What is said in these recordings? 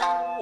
Thank you.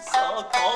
Sợ có.